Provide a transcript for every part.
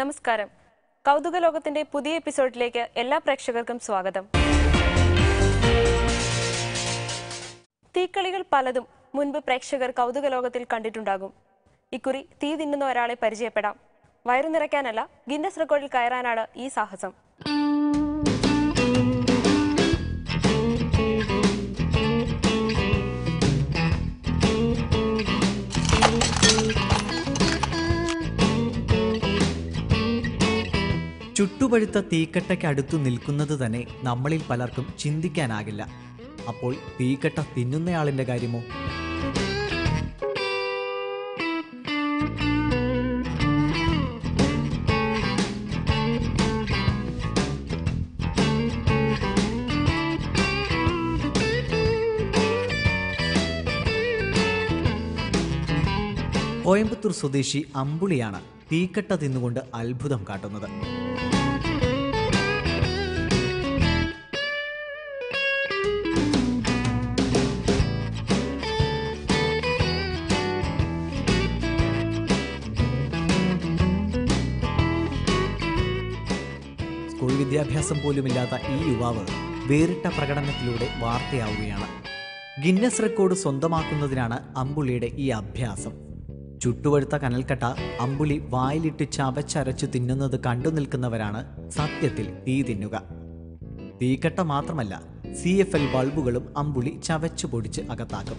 നമസ്കാരം. കൗതുക ലോകത്തിന്റെ പുതിയ എപ്പിസോഡിലേക്ക് എല്ലാ പ്രേക്ഷകർക്കും സ്വാഗതം. തീക്കളികൾ പലതും മുൻപ് പ്രേക്ഷകർ കൗതുക ലോകത്തിൽ കണ്ടിട്ടുണ്ടാകും. ഇക്കുറി തീ തിന്നുന്ന ഒരാളെ പരിചയപ്പെടാം. വയറു നിറയ്ക്കാനല്ല ഗിന്നസ് റെക്കോർഡിൽ കയറാനാണ് ഈ സാഹസം. ചുട്ടുപഴുത്ത തീക്കട്ടയ്ക്ക് അടുത്തു നിൽക്കുന്നത് തന്നെ നമ്മളിൽ പലർക്കും ചിന്തിക്കാനാകില്ല. അപ്പോൾ തീക്കട്ട തിന്നുന്നയാളിന്റെ കാര്യമോ? കോയമ്പത്തൂർ സ്വദേശി അമ്പുളിയാണ്. തീക്കട്ട തിന്നുകൊണ്ട് അത്ഭുതം കാട്ടുന്നത്. സ്കൂൾ വിദ്യാഭ്യാസം പോലുമില്ലാത്ത ഈ യുവാവ് വേറിട്ട പ്രകടനത്തിലൂടെ വാർത്തയാവുകയാണ്. ഗിന്നസ് റെക്കോർഡ് സ്വന്തമാക്കുന്നതിനാണ് അമ്പുളിയുടെ ഈ അഭ്യാസം. ചുട്ടുപഴുത്ത കനൽക്കട്ട അമ്പുലി വായിലിട്ട് ചവച്ചരച്ചു തിന്നുന്നത് കണ്ടു നിൽക്കുന്നവരാണ് സത്യത്തിൽ തീ തിന്നുക. തീക്കട്ട മാത്രമല്ല സി എഫ് എൽ ബൾബുകളും അമ്പുളി ചവച്ചു പൊടിച്ച് അകത്താക്കും.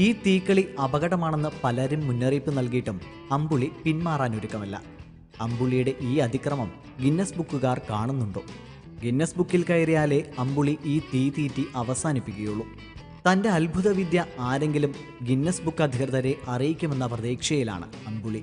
ഈ തീക്കളി അപകടമാണെന്ന് പലരും മുന്നറിയിപ്പ് നൽകിയിട്ടും അമ്പുളി പിന്മാറാനൊരുക്കമല്ല. അമ്പുളിയുടെ ഈ അതിക്രമം ഗിന്നസ് ബുക്കുകാർ കാണുന്നുണ്ടോ? ഗിന്നസ് ബുക്കിൽ കയറിയാലേ അമ്പുളി ഈ തീ തീറ്റി അവസാനിപ്പിക്കുകയുള്ളൂ. തന്റെ അത്ഭുതവിദ്യ ആരെങ്കിലും ഗിന്നസ് ബുക്ക് അധികൃതരെ അറിയിക്കുമെന്ന പ്രതീക്ഷയിലാണ് അമ്പുളി.